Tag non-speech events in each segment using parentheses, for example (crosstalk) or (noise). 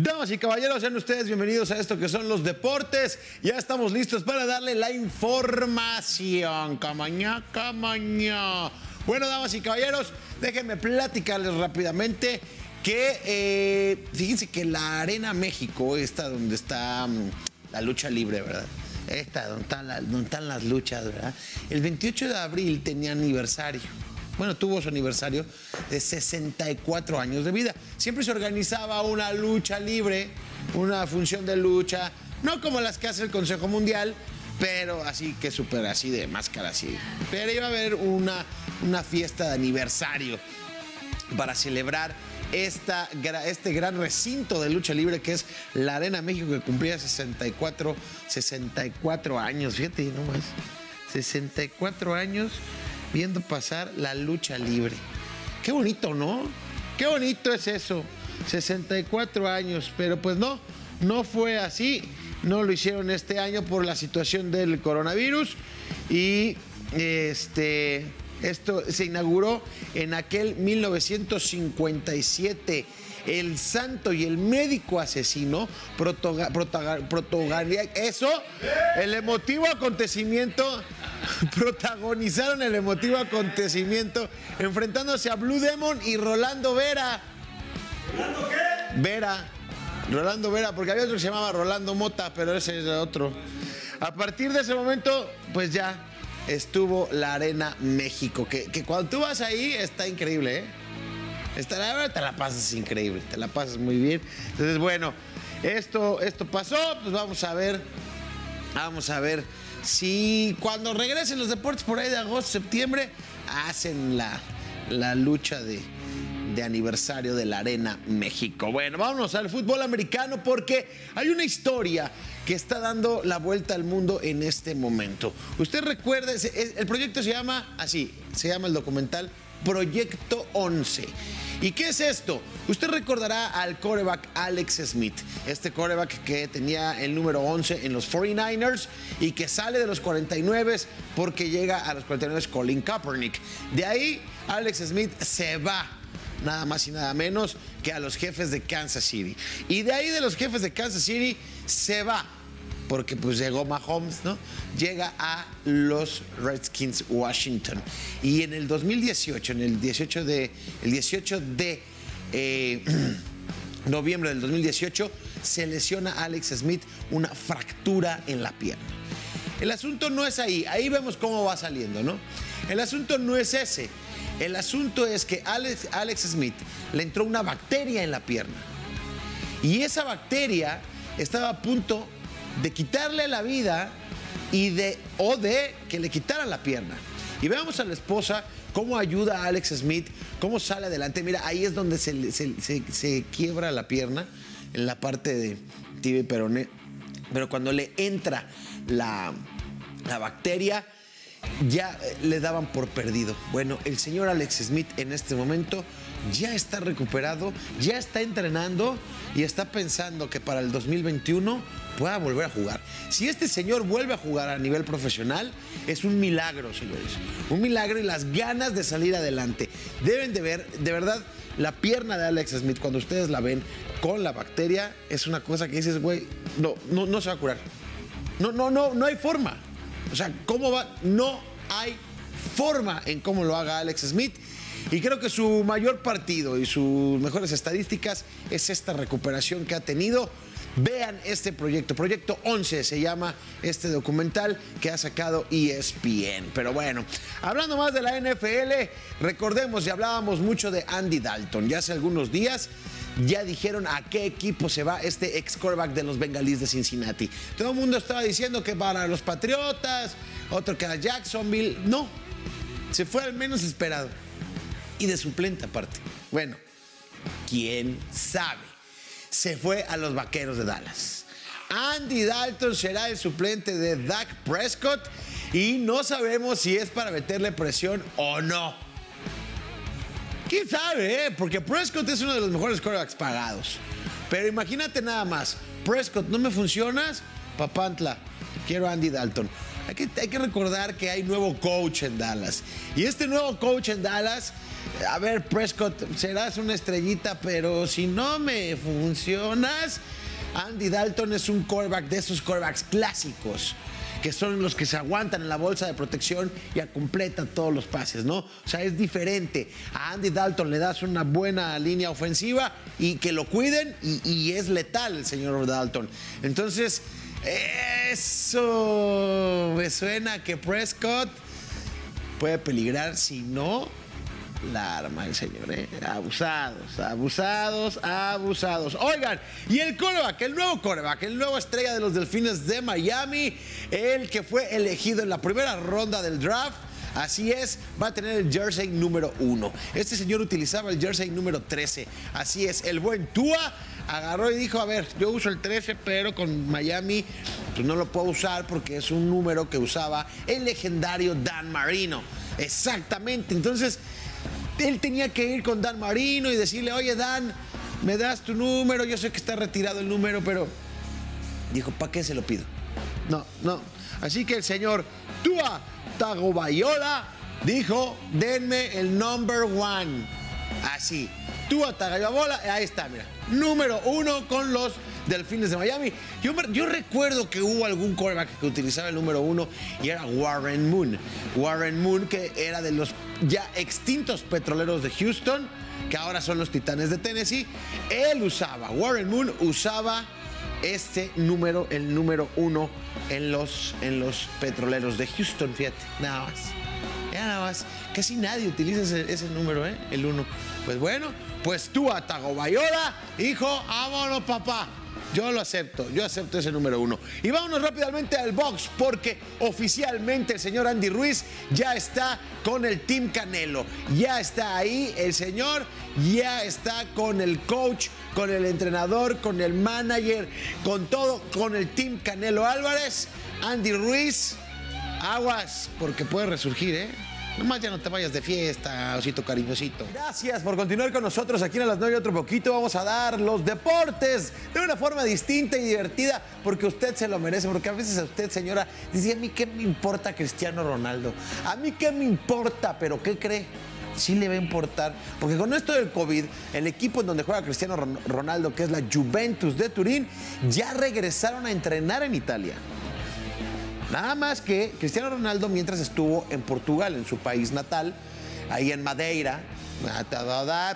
Damas y caballeros, sean ustedes bienvenidos a esto que son los deportes. Ya estamos listos para darle la información. Camaña, camaña. Bueno, damas y caballeros, déjenme platicarles rápidamente que eh, fíjense que la Arena México, esta donde está mm, la lucha libre, ¿verdad? Esta donde están, donde están las luchas, ¿verdad? El 28 de abril tenía aniversario. Bueno, tuvo su aniversario de 64 años de vida. Siempre se organizaba una lucha libre, una función de lucha, no como las que hace el Consejo Mundial, pero así que súper así de máscara, así. Pero iba a haber una, una fiesta de aniversario para celebrar esta, este gran recinto de lucha libre que es la Arena México que cumplía 64, 64 años, fíjate nomás, 64 años viendo pasar la lucha libre. Qué bonito, ¿no? Qué bonito es eso, 64 años, pero pues no, no fue así, no lo hicieron este año por la situación del coronavirus y este... Esto se inauguró en aquel 1957. El santo y el médico asesino protagonizaron eso, el emotivo acontecimiento, (laughs) protagonizaron el emotivo acontecimiento enfrentándose a Blue Demon y Rolando Vera. ¿Rolando qué? Vera. Rolando Vera, porque había otro que se llamaba Rolando Mota, pero ese es otro. A partir de ese momento, pues ya estuvo la Arena México, que, que cuando tú vas ahí está increíble, ¿eh? Está, la verdad te la pasas increíble, te la pasas muy bien. Entonces, bueno, esto, esto pasó, pues vamos a ver, vamos a ver si cuando regresen los deportes por ahí de agosto, septiembre, hacen la, la lucha de, de aniversario de la Arena México. Bueno, vámonos al fútbol americano porque hay una historia que está dando la vuelta al mundo en este momento. Usted recuerde, el proyecto se llama así, se llama el documental Proyecto 11. ¿Y qué es esto? Usted recordará al coreback Alex Smith, este coreback que tenía el número 11 en los 49ers y que sale de los 49 porque llega a los 49 Colin Kaepernick. De ahí, Alex Smith se va nada más y nada menos que a los jefes de Kansas City. Y de ahí de los jefes de Kansas City se va, porque pues llegó Mahomes, ¿no? Llega a los Redskins Washington. Y en el 2018, en el 18 de, el 18 de eh, (clears throat) noviembre del 2018, se lesiona a Alex Smith una fractura en la pierna. El asunto no es ahí, ahí vemos cómo va saliendo, ¿no? El asunto no es ese. El asunto es que Alex, Alex Smith le entró una bacteria en la pierna. Y esa bacteria estaba a punto de quitarle la vida y de, o de que le quitaran la pierna. Y veamos a la esposa cómo ayuda a Alex Smith, cómo sale adelante. Mira, ahí es donde se, se- se quiebra la pierna, en la parte de tibia y peroné. Pero cuando le entra la, la bacteria, ya eh, le daban por perdido. Bueno, el señor Alex Smith en este momento ya está recuperado, ya está entrenando y está pensando que para el 2021 pueda volver a jugar. Si este señor vuelve a jugar a nivel profesional, es un milagro, señores. Un milagro y las ganas de salir adelante. Deben de ver, de verdad, la pierna de Alex Smith, cuando ustedes la ven con la bacteria, es una cosa que dices, güey, no, no, no se va a curar. No, no, no, no hay forma. O sea, ¿cómo va? No hay forma en cómo lo haga Alex Smith. Y creo que su mayor partido y sus mejores estadísticas es esta recuperación que ha tenido. Vean este proyecto, Proyecto 11 se llama este documental que ha sacado ESPN. Pero bueno, hablando más de la NFL, recordemos y hablábamos mucho de Andy Dalton. Ya hace algunos días ya dijeron a qué equipo se va este ex quarterback de los Bengalíes de Cincinnati. Todo el mundo estaba diciendo que para los Patriotas, otro que a Jacksonville. No, se fue al menos esperado. Y de suplente aparte. Bueno, quién sabe. Se fue a los Vaqueros de Dallas. Andy Dalton será el suplente de Dak Prescott y no sabemos si es para meterle presión o no. ¿Quién sabe, eh? Porque Prescott es uno de los mejores quarterbacks pagados. Pero imagínate nada más. Prescott, ¿no me funcionas? Papantla, quiero Andy Dalton. Hay que, hay que recordar que hay nuevo coach en Dallas. Y este nuevo coach en Dallas a ver, Prescott, serás una estrellita, pero si no me funcionas, Andy Dalton es un quarterback de esos quarterbacks clásicos que son los que se aguantan en la bolsa de protección y completan todos los pases, ¿no? O sea, es diferente. A Andy Dalton le das una buena línea ofensiva y que lo cuiden y, y es letal el señor Dalton. Entonces, eso me suena que Prescott puede peligrar si no la arma el señor, ¿eh? Abusados, abusados, abusados. Oigan, y el coreback, el nuevo coreback, el nuevo estrella de los Delfines de Miami, el que fue elegido en la primera ronda del draft. Así es, va a tener el jersey número uno. Este señor utilizaba el jersey número 13. Así es, el buen Tua agarró y dijo, a ver, yo uso el 13, pero con Miami pues no lo puedo usar porque es un número que usaba el legendario Dan Marino. Exactamente, entonces él tenía que ir con Dan Marino y decirle, oye Dan, me das tu número, yo sé que está retirado el número, pero dijo, ¿para qué se lo pido? No, no. Así que el señor Tua Tagobayola dijo, denme el number one. Así. Tua Tagobayola, ahí está, mira. Número uno con los Delfines de Miami. Yo, yo recuerdo que hubo algún quarterback que utilizaba el número uno y era Warren Moon. Warren Moon, que era de los ya extintos petroleros de Houston, que ahora son los Titanes de Tennessee. Él usaba, Warren Moon usaba este número, el número uno en los, en los petroleros de Houston, fíjate, nada más. Nada más. Casi nadie utiliza ese, número, ¿eh? El uno. Pues bueno, pues tú a Tagobayola, hijo, vámonos, papá. Yo lo acepto, yo acepto ese número uno. Y vámonos rápidamente al box, porque oficialmente el señor Andy Ruiz ya está con el Team Canelo. Ya está ahí el señor, ya está con el coach, con el entrenador, con el manager, con todo, con el Team Canelo Álvarez. Andy Ruiz, aguas, porque puede resurgir, ¿eh? Nomás ya no te vayas de fiesta, osito cariñosito. Gracias por continuar con nosotros aquí en las 9 y otro poquito. Vamos a dar los deportes de una forma distinta y divertida porque usted se lo merece. Porque a veces a usted, señora, dice, a mí qué me importa Cristiano Ronaldo. A mí qué me importa, pero ¿qué cree? sí le va a importar, porque con esto del COVID, el equipo en donde juega Cristiano Ronaldo, que es la Juventus de Turín, ya regresaron a entrenar en Italia. Nada más que Cristiano Ronaldo, mientras estuvo en Portugal, en su país natal, ahí en Madeira,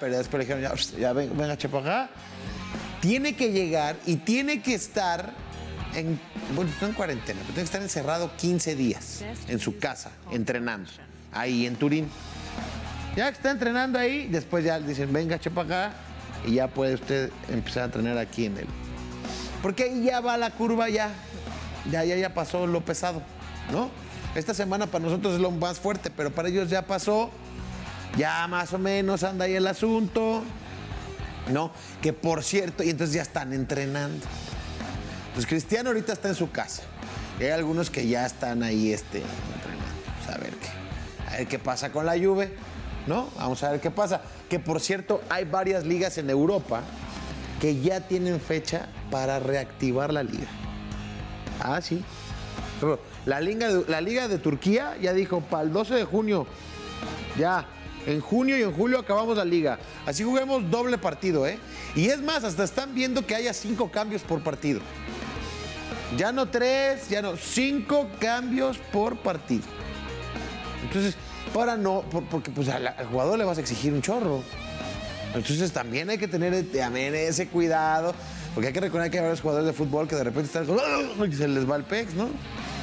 pero después dijeron, ya, ya venga, acá, tiene que llegar y tiene que estar en, bueno, no en cuarentena, pero tiene que estar encerrado 15 días en su casa, entrenando, ahí en Turín. Ya que está entrenando ahí, después ya dicen, venga, chepa acá, y ya puede usted empezar a entrenar aquí en él. Porque ahí ya va la curva ya, ya, ya, ya pasó lo pesado, ¿no? Esta semana para nosotros es lo más fuerte, pero para ellos ya pasó, ya más o menos anda ahí el asunto, ¿no? Que por cierto, y entonces ya están entrenando. Pues Cristiano ahorita está en su casa. Y hay algunos que ya están ahí este, entrenando. Pues a ver qué. A ver qué pasa con la Juve, ¿no? Vamos a ver qué pasa. Que por cierto, hay varias ligas en Europa que ya tienen fecha para reactivar la liga. Ah, sí. La liga, de, la liga de Turquía ya dijo para el 12 de junio. Ya. En junio y en julio acabamos la liga. Así juguemos doble partido, ¿eh? Y es más, hasta están viendo que haya cinco cambios por partido. Ya no tres, ya no, cinco cambios por partido. Entonces, para no, porque pues al, jugador le vas a exigir un chorro. Entonces también hay que tener también ese cuidado. Porque hay que recordar que hay varios jugadores de fútbol que de repente están y se les va el pex, ¿no?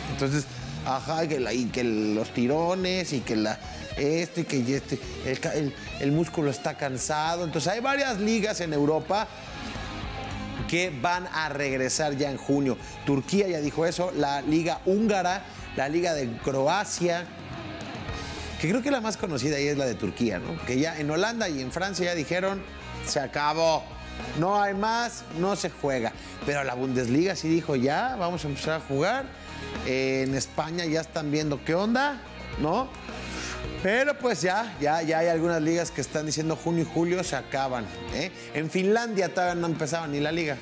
Entonces, ajá, que, y que los tirones y que la este, que este, el, el, músculo está cansado. Entonces hay varias ligas en Europa que van a regresar ya en junio. Turquía ya dijo eso, la liga húngara, la liga de Croacia, que creo que la más conocida ahí es la de Turquía, ¿no? Que ya en Holanda y en Francia ya dijeron, se acabó. No hay más, no se juega. Pero la Bundesliga sí dijo, ya, vamos a empezar a jugar. en España ya están viendo qué onda, ¿no? Pero pues ya, ya, ya hay algunas ligas que están diciendo junio y julio se acaban. ¿eh? En Finlandia todavía no empezaba ni la liga.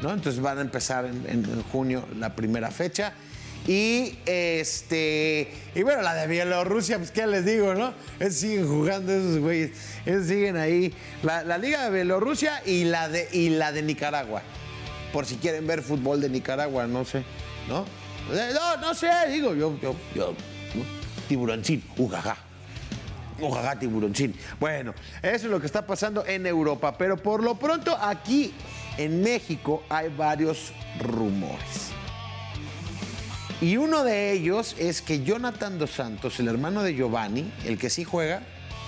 ¿no? Entonces van a empezar en, en junio la primera fecha. Y este. Y bueno, la de Bielorrusia, pues qué les digo, ¿no? Esos siguen jugando esos güeyes. Esos siguen ahí. La, la Liga de Bielorrusia y la de, y la de Nicaragua. Por si quieren ver fútbol de Nicaragua, no sé. ¿No? Eh, No, no sé, digo, yo, yo, yo. Tiburoncín, ujaja. Ojaja, tiburoncín. Bueno, eso es lo que está pasando en Europa. Pero por lo pronto, aquí en México hay varios rumores. Y uno de ellos es que Jonathan Dos Santos, el hermano de Giovanni, el que sí juega.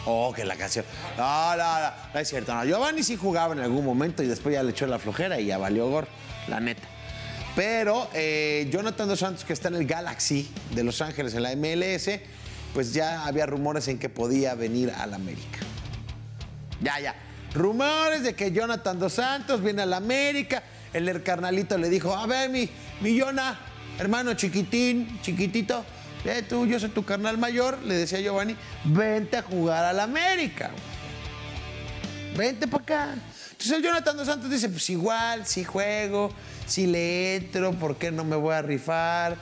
Oh, que la canción. No, no, no, no es cierto. No, Giovanni sí jugaba en algún momento y después ya le echó la flojera y ya valió gor, la neta. Pero eh, Jonathan Dos Santos, que está en el Galaxy de Los Ángeles, en la MLS, pues ya había rumores en que podía venir al América. Ya, ya. Rumores de que Jonathan Dos Santos viene al América. El carnalito le dijo, a ver, mi, mi hermano chiquitín, chiquitito, eh, tú, yo soy tu carnal mayor, le decía Giovanni, vente a jugar al América. Vente para acá. Entonces el Jonathan Dos Santos dice, pues igual, si juego, si le entro, ¿por qué no me voy a rifar?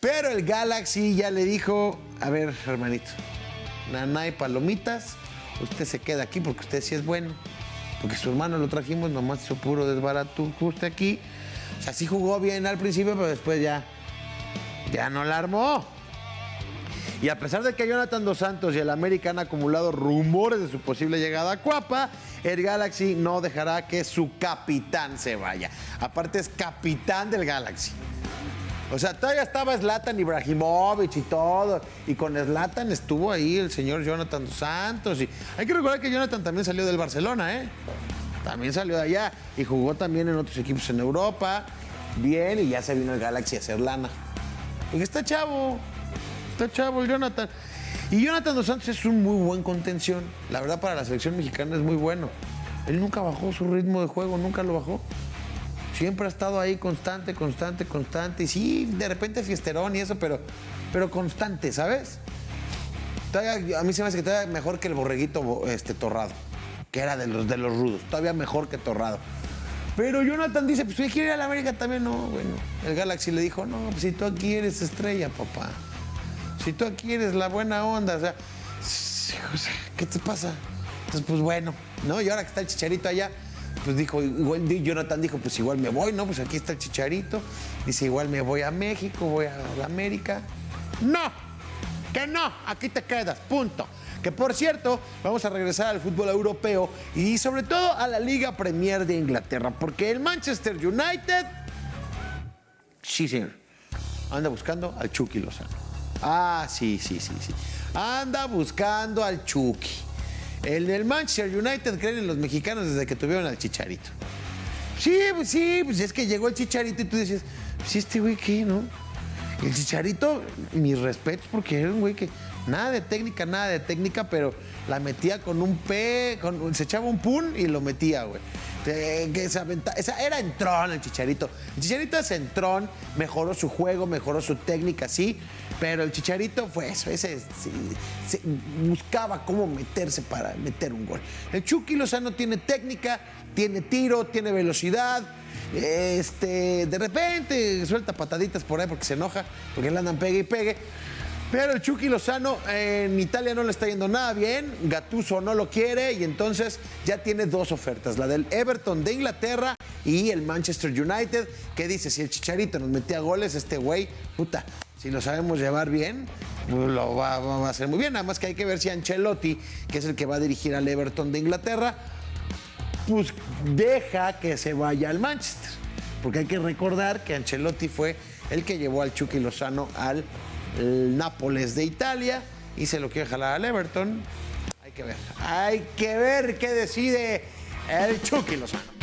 Pero el Galaxy ya le dijo, a ver, hermanito, Nanay Palomitas, usted se queda aquí porque usted sí es bueno. Porque su hermano lo trajimos, nomás hizo puro desbarato justo aquí. O sea, sí jugó bien al principio, pero después ya, ya no la armó. Y a pesar de que Jonathan Dos Santos y el América han acumulado rumores de su posible llegada a Cuapa, el Galaxy no dejará que su capitán se vaya. Aparte es capitán del Galaxy. O sea, todavía estaba Zlatan Ibrahimovic y todo. Y con Zlatan estuvo ahí el señor Jonathan Dos Santos. Y hay que recordar que Jonathan también salió del Barcelona, ¿eh? También salió de allá. Y jugó también en otros equipos en Europa. Bien, y ya se vino el Galaxy a hacer lana. Porque está chavo. Está chavo el Jonathan. Y Jonathan Dos Santos es un muy buen contención. La verdad, para la selección mexicana es muy bueno. Él nunca bajó su ritmo de juego, nunca lo bajó. Siempre ha estado ahí constante, constante, constante. Y sí, de repente fiesterón y eso, pero, pero constante, ¿sabes? A mí se me hace que todavía mejor que el borreguito este, torrado, que era de los, de los rudos. Todavía mejor que torrado. Pero Jonathan dice, pues si quiere ir a la América también, no, bueno. El Galaxy le dijo, no, pues si tú aquí eres estrella, papá. Si tú aquí eres la buena onda, o sea, ¿qué te pasa? Entonces, pues bueno, ¿no? Y ahora que está el chicharito allá, pues dijo, igual Jonathan dijo, pues igual me voy, ¿no? Pues aquí está el chicharito. Dice, igual me voy a México, voy a la América. No, que no, aquí te quedas, punto. Que por cierto, vamos a regresar al fútbol europeo y sobre todo a la Liga Premier de Inglaterra, porque el Manchester United Sí, señor. Anda buscando al Chucky Lozano. Ah, sí, sí, sí, sí. Anda buscando al Chucky. El del Manchester United creen en los mexicanos desde que tuvieron al Chicharito. Sí, pues sí, pues es que llegó el Chicharito y tú dices, pues este güey qué, ¿no? El Chicharito, mis respetos, porque era un güey que nada de técnica, nada de técnica, pero la metía con un P, se echaba un pun y lo metía, güey. Que- que venta- esa era entrón el Chicharito. El Chicharito es entrón, mejoró su juego, mejoró su técnica, sí, pero el Chicharito fue eso, ese se- buscaba cómo meterse para meter un gol. El Chucky Lozano tiene técnica, tiene tiro, tiene velocidad, este, de repente suelta pataditas por ahí porque se enoja, porque le andan pegue y pegue. Pero el Chucky Lozano en Italia no le está yendo nada bien, Gattuso no lo quiere y entonces ya tiene dos ofertas, la del Everton de Inglaterra y el Manchester United, que dice, si el Chicharito nos metía goles, este güey, puta, si lo sabemos llevar bien, lo va- va a hacer muy bien, nada más que hay que ver si Ancelotti, que es el que va a dirigir al Everton de Inglaterra, pues deja que se vaya al Manchester. Porque hay que recordar que Ancelotti fue el que llevó al Chucky Lozano al Nápoles de Italia y se lo quiere jalar al Everton. Hay que ver. Hay que ver qué decide el Chucky Lozano.